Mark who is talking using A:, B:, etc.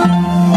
A: 啊。